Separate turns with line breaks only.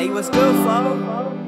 Hey, what's good, fo?